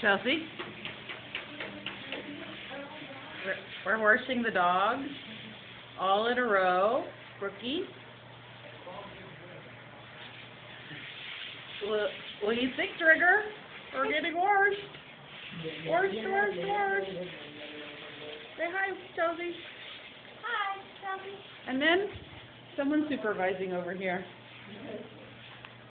Chelsea? We're, we're horsing the dogs all in a row. Brookie? What, will do you think, Trigger? We're getting worse. Worse, worse, worse. Say hi, Chelsea. Hi, Chelsea. And then someone's supervising over here.